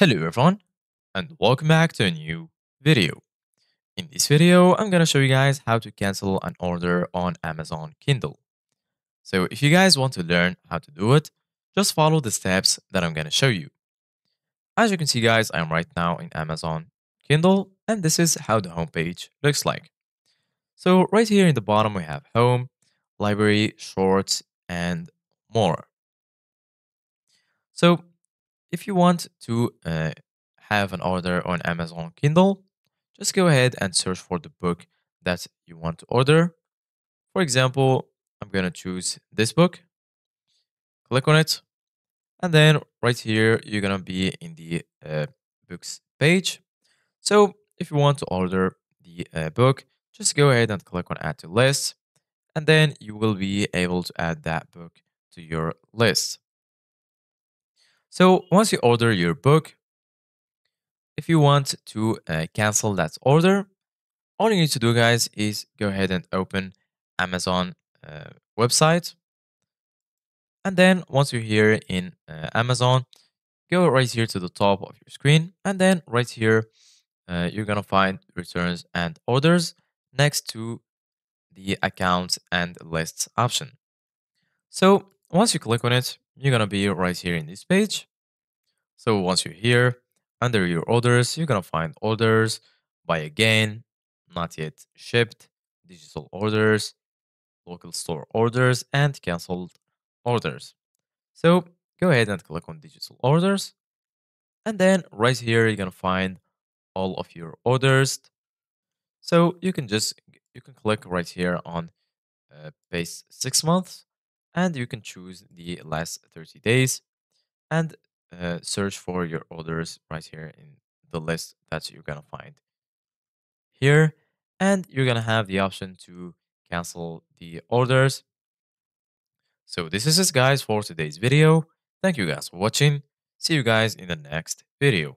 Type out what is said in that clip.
Hello everyone and welcome back to a new video. In this video, I'm gonna show you guys how to cancel an order on Amazon Kindle. So if you guys want to learn how to do it, just follow the steps that I'm gonna show you. As you can see guys, I'm right now in Amazon Kindle and this is how the homepage looks like. So right here in the bottom we have home, library, shorts, and more. So if you want to uh, have an order on Amazon Kindle, just go ahead and search for the book that you want to order. For example, I'm going to choose this book, click on it, and then right here, you're going to be in the uh, books page. So if you want to order the uh, book, just go ahead and click on add to list, and then you will be able to add that book to your list. So once you order your book, if you want to uh, cancel that order, all you need to do, guys, is go ahead and open Amazon uh, website. And then once you're here in uh, Amazon, go right here to the top of your screen. And then right here, uh, you're going to find returns and orders next to the accounts and lists option. So once you click on it, you're to be right here in this page. So once you're here, under your orders, you're to find orders, buy again, not yet shipped, digital orders, local store orders, and canceled orders. So go ahead and click on digital orders. And then right here, you're to find all of your orders. So you can just, you can click right here on uh, base six months and you can choose the last 30 days and uh, search for your orders right here in the list that you're gonna find here and you're gonna have the option to cancel the orders. So this is it guys for today's video. Thank you guys for watching. See you guys in the next video